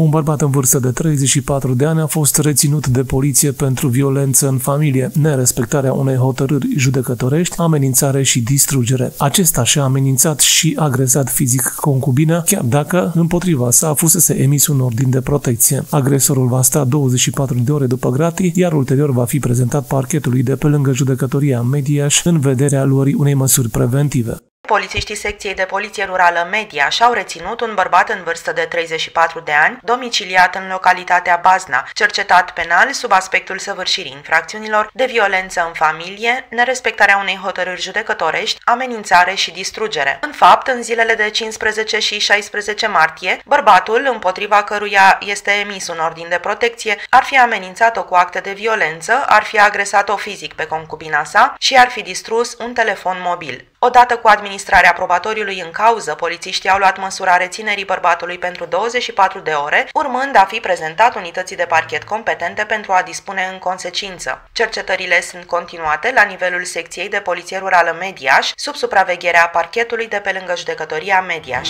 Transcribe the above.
Un bărbat în vârstă de 34 de ani a fost reținut de poliție pentru violență în familie, nerespectarea unei hotărâri judecătorești, amenințare și distrugere. Acesta și-a amenințat și agresat fizic concubina, chiar dacă împotriva sa fusese emis un ordin de protecție. Agresorul va sta 24 de ore după gratii, iar ulterior va fi prezentat parchetului de pe lângă judecătoria Mediaș în vederea luării unei măsuri preventive. Polițiștii secției de poliție rurală Media și-au reținut un bărbat în vârstă de 34 de ani, domiciliat în localitatea Bazna, cercetat penal sub aspectul săvârșirii infracțiunilor de violență în familie, nerespectarea unei hotărâri judecătorești, amenințare și distrugere. În fapt, în zilele de 15 și 16 martie, bărbatul, împotriva căruia este emis un ordin de protecție, ar fi amenințat-o cu acte de violență, ar fi agresat-o fizic pe concubina sa și ar fi distrus un telefon mobil. Odată cu administrarea probatoriului în cauză, polițiștii au luat măsura reținerii bărbatului pentru 24 de ore, urmând a fi prezentat unității de parchet competente pentru a dispune în consecință. Cercetările sunt continuate la nivelul secției de poliție rurală Mediaș, sub supravegherea parchetului de pe lângă judecătoria Mediaș.